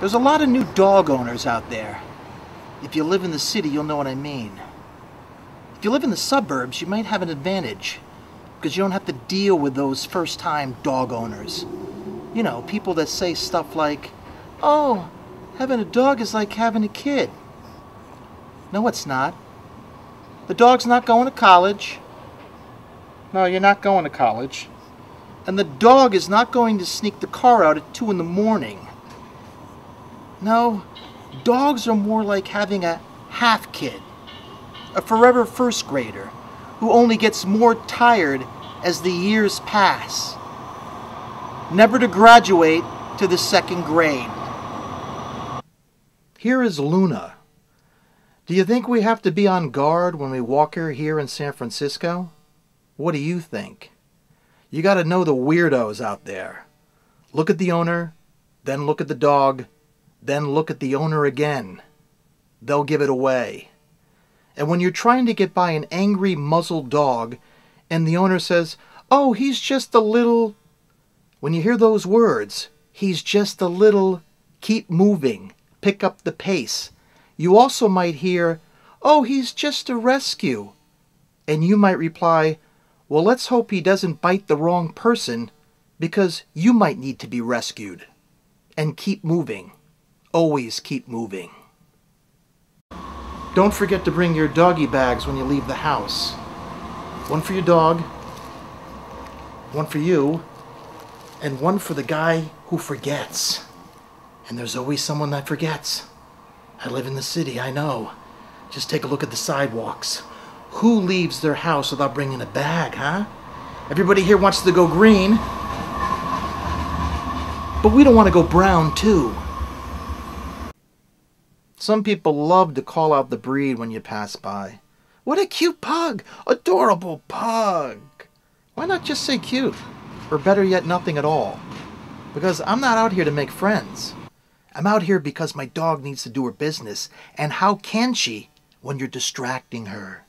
There's a lot of new dog owners out there. If you live in the city, you'll know what I mean. If you live in the suburbs, you might have an advantage because you don't have to deal with those first time dog owners. You know, people that say stuff like, oh, having a dog is like having a kid. No, it's not. The dog's not going to college. No, you're not going to college. And the dog is not going to sneak the car out at 2 in the morning. No, dogs are more like having a half kid, a forever first grader who only gets more tired as the years pass, never to graduate to the second grade. Here is Luna. Do you think we have to be on guard when we walk her here in San Francisco? What do you think? You got to know the weirdos out there. Look at the owner, then look at the dog, then look at the owner again. They'll give it away. And when you're trying to get by an angry muzzled dog and the owner says, Oh, he's just a little. When you hear those words, he's just a little, keep moving, pick up the pace. You also might hear, Oh, he's just a rescue. And you might reply, Well, let's hope he doesn't bite the wrong person because you might need to be rescued. And keep moving. Always keep moving. Don't forget to bring your doggy bags when you leave the house. One for your dog, one for you, and one for the guy who forgets. And there's always someone that forgets. I live in the city, I know. Just take a look at the sidewalks. Who leaves their house without bringing a bag, huh? Everybody here wants to go green. But we don't want to go brown, too. Some people love to call out the breed when you pass by. What a cute pug! Adorable pug! Why not just say cute? Or better yet, nothing at all. Because I'm not out here to make friends. I'm out here because my dog needs to do her business. And how can she when you're distracting her?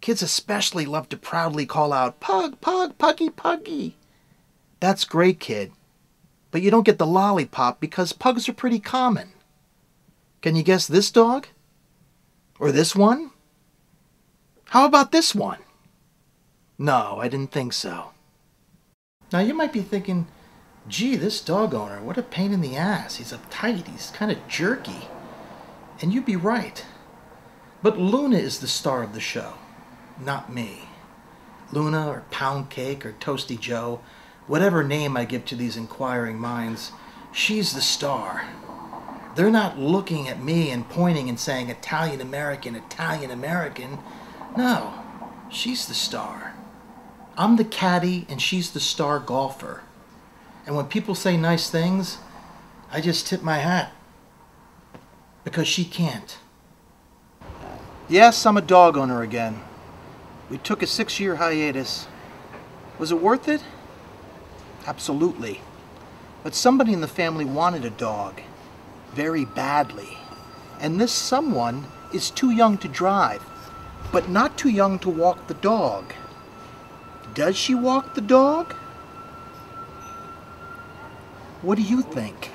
Kids especially love to proudly call out, Pug, pug, puggy, puggy. That's great, kid. But you don't get the lollipop because pugs are pretty common. Can you guess this dog? Or this one? How about this one? No, I didn't think so. Now you might be thinking, gee, this dog owner, what a pain in the ass. He's uptight, he's kind of jerky. And you'd be right. But Luna is the star of the show, not me. Luna or Pound Cake or Toasty Joe, whatever name I give to these inquiring minds, she's the star. They're not looking at me and pointing and saying Italian American, Italian American. No, she's the star. I'm the caddy and she's the star golfer. And when people say nice things, I just tip my hat. Because she can't. Yes, I'm a dog owner again. We took a six year hiatus. Was it worth it? Absolutely. But somebody in the family wanted a dog very badly. And this someone is too young to drive, but not too young to walk the dog. Does she walk the dog? What do you think?